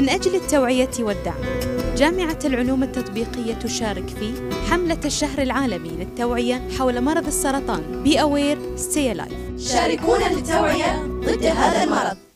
من أجل التوعية والدعم. جامعة العلوم التطبيقية تشارك في حملة الشهر العالمي للتوعية حول مرض السرطان Be Aware Stay Alive شاركونا للتوعية ضد هذا المرض.